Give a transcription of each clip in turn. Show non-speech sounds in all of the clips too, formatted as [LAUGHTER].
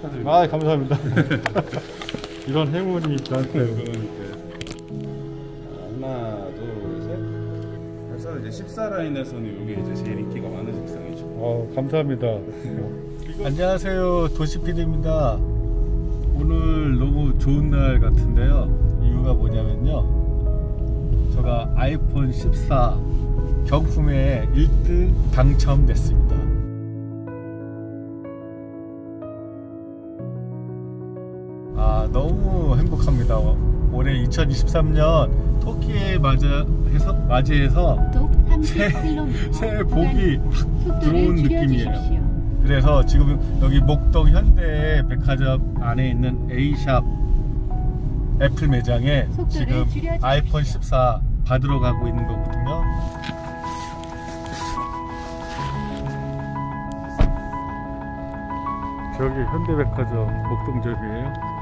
축하드립니다. 아 감사합니다. [LAUGHS] 이런 행운이 저한테 그러니까 하나 둘 셋. 그래서 이제 14라인에서는 이게 이제 제일 인기가 많은 색상이죠. 어, 감사합니다. [LAUGHS] 안녕하세요. 도시피디입니다. 오늘 너무 좋은 날 같은데요. 이유가 뭐냐면요. 제가 아이폰 14 경품에 1등 당첨됐습니다. 너무 행복합니다. 올해 2023년 토끼에 맞이해서, 맞이해서 속 새- 30km 새해 복이 확 들어온 느낌이에요. 그래서 지금 여기 목동 현대 백화점 안에 있는 A샵 애플 매장에 지금 줄여주십시오. 아이폰 14 받으러 가고 있는 거거든요. 저기 현대백화점 목동점이에요.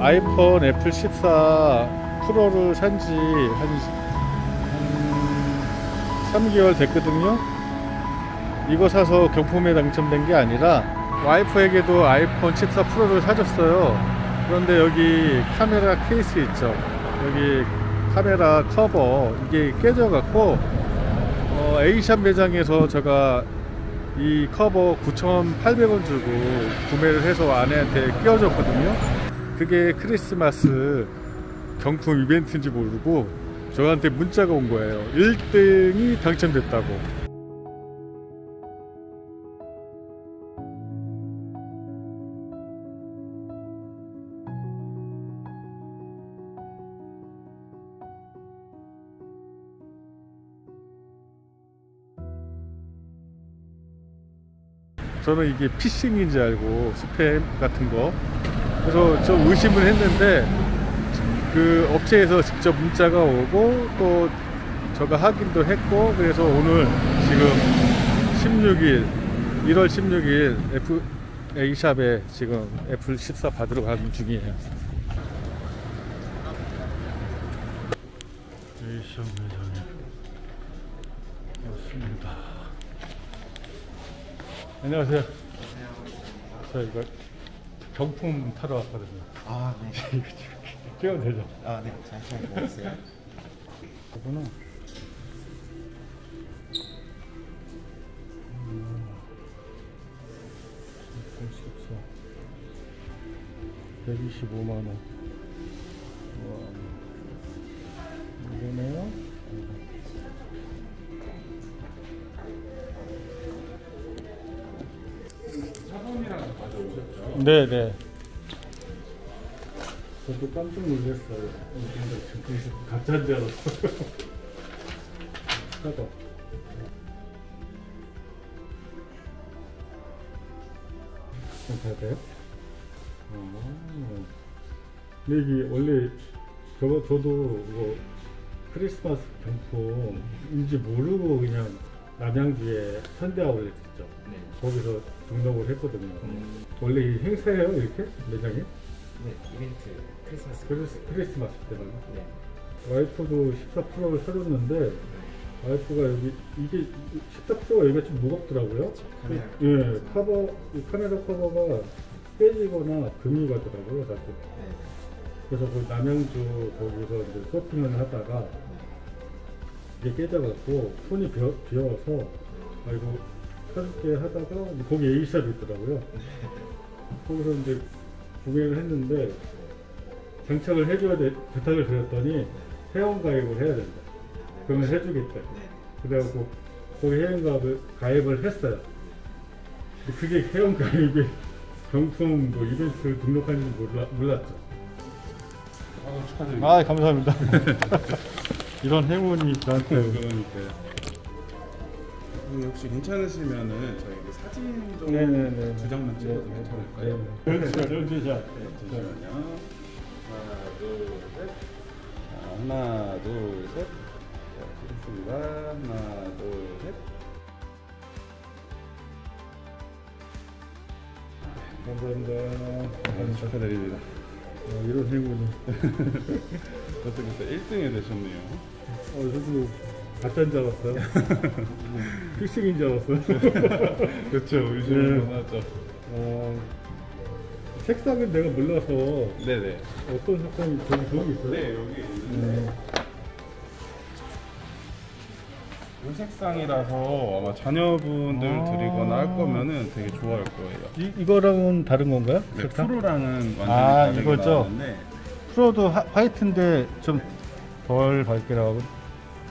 아이폰 애플 14 프로를 산지 한, 한 3개월 됐거든요. 이거 사서 경품에 당첨된 게 아니라 와이프에게도 아이폰 14 프로를 사줬어요. 그런데 여기 카메라 케이스 있죠. 여기 카메라 커버 이게 깨져갖고 어, A샵 매장에서 제가 이 커버 9,800원 주고 구매를 해서 아내한테 끼워줬거든요. 그게 크리스마스 경품 이벤트인지 모르고 저한테 문자가 온 거예요. 1등이 당첨됐다고. 저는 이게 피싱인 지 알고 스팸 같은 거 그래서 좀 의심을 했는데 그 업체에서 직접 문자가 오고 또 제가 확인도 했고 그래서 오늘 지금 16일 1월 16일 F A샵에 지금 애플 14 받으러 가는 중이에요. A샵 매장에 왔습니다. 안녕하세요. 저 이거 경품 타러 왔거든요. 아, 네. 찍으면 되죠? 아, 네. 잠시만 기다리세요. 이거는 음, 125만 원. 네, 네. 저도 깜짝 놀랐어요. 지금 가짜인 줄 알았어요. 사과. 괜찮아요? 돼요? 어. 근데 이게 원래 저거 저도 이거 크리스마스 경품인지 모르고 그냥 남양주에 현대아울렛 있죠. 네. 거기서 등록을 했거든요. 음. 원래 이 행사예요 이렇게 매장에? 네, 이벤트 크리스마스. 크리스, 크리스마스 때만 네. 와이프도 14 Pro를 사줬는데 와이프가 여기 이게 14 Pro가 여기가 좀 무겁더라고요. 카메라. 예, 커버 이 카메라 커버가 깨지거나 금이 가더라고요 사실. 네. 그래서 그 남양주 거기서 이제 서핑을 하다가 이게 깨져갖고 손이 비어, 비어서 아이고 사줄게 하다가 거기 A샵이 있더라고요. 거기서 이제 구매를 했는데 장착을 해줘야 돼 부탁을 드렸더니 회원 가입을 해야 된다. 그러면 해주겠대. 네. 그래갖고 거기 회원 가입을, 가입을 했어요. 그게 회원 가입이 경품 뭐 이벤트 등록하는지 몰라, 몰랐죠. 아, 축하드립니다. 아 감사합니다. [LAUGHS] 이런 행운이 저한테 [LAUGHS] 그러니까요. 음, 혹시 괜찮으시면은 저희 그 사진 좀 네네네. 두 장만 찍어도 괜찮을까요? 연주샷 연주샷. 네, 잠시만요. 하나, 둘, 셋. 자, 하나, 둘, 셋. 자, 찍겠습니다. 하나, 둘, 셋. 감사합니다. 네, 축하드립니다. 어, 이런 행운이. [LAUGHS] 어떻게 또 1등이 되셨네요. 어, 저도 가짜인 줄 알았어요. [LAUGHS] 필싱인 줄 알았어요. [LAUGHS] 그렇죠. 요즘은 하죠. 어, 색상은 내가 몰라서 네네. 어떤 색상이 저기 저기 있어요? 네 여기 있는데 음, 이 색상이라서 아마 자녀분들 아. 드리거나 할 거면은 되게 좋아할 거예요. 이, 이거랑은 다른 건가요? 네, 색상? 프로랑은 완전히 아, 다르게 이거죠? 나왔는데 프로도 하, 화이트인데 좀 덜 밝게 나오고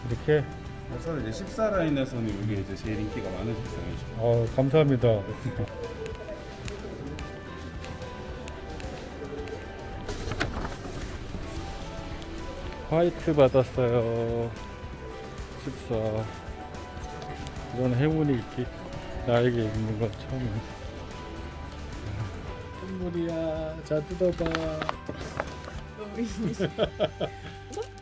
이렇게 그래서 이제 14 라인에서는 이게 이제 제일 인기가 많은 색상이죠. 어, 감사합니다. [LAUGHS] 화이트 받았어요. 14. 이런 행운이 있기, 나에게 있는 건 처음이야. 선물이야. 자, 뜯어봐. [LAUGHS]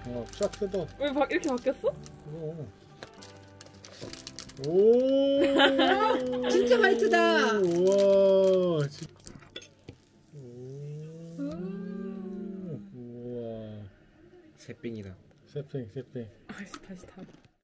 어, 쫙 뜯어. 왜 바, 이렇게 바뀌었어? 어. 오 [LAUGHS] 진짜 화이트다. 우와 진... 오. 우와 새삥이다. 세핑 세핑 아이씨 다시 다.